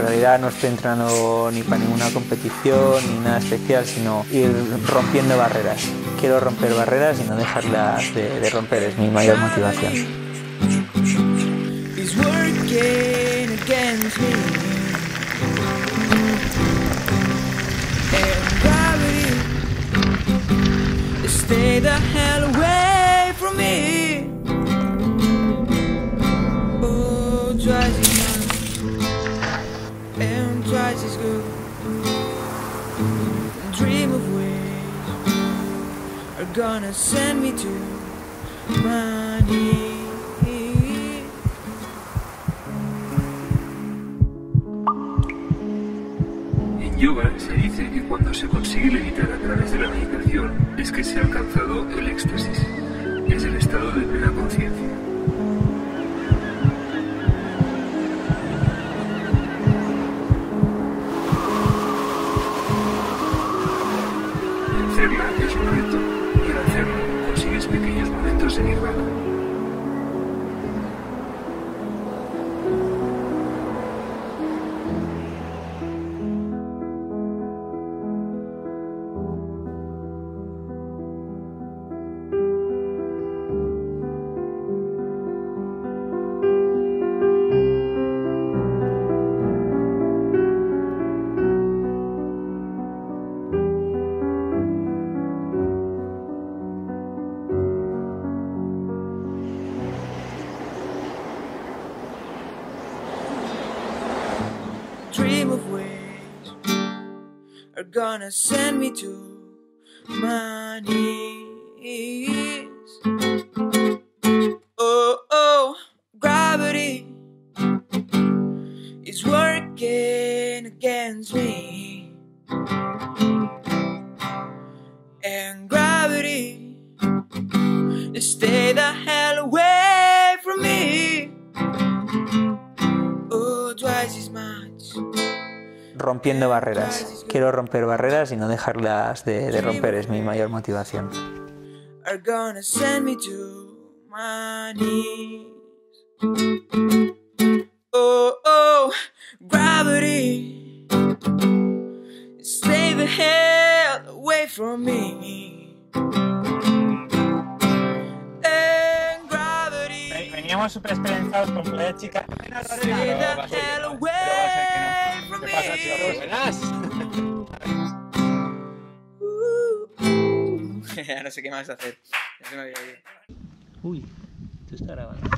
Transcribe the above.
Realidad no estoy entrenando ni para ninguna competición ni nada especial, sino ir rompiendo barreras. Quiero romper barreras y no dejarlas de, romper, es mi mayor motivación. En yoga se dice que cuando se consigue levitar a través de la meditación es que se ha alcanzado el éxtasis. Vencerla es un reto y hacerlo consigues pequeños momentos de nirvana. Dream of ways are gonna send me to my knees. Oh, oh, gravity is working against me. And gravity, stay the hell Rompiendo barreras. Quiero romper barreras y no dejarlas de, de romper, es mi mayor motivación. are gonna send me to my knees. Oh, oh, gravity, stay the hell away from me. Veníamos súper esperanzados con Playa Chica. Uh, ya no sé qué más hacer. Ya se me había ido. Uy, tú estás grabando.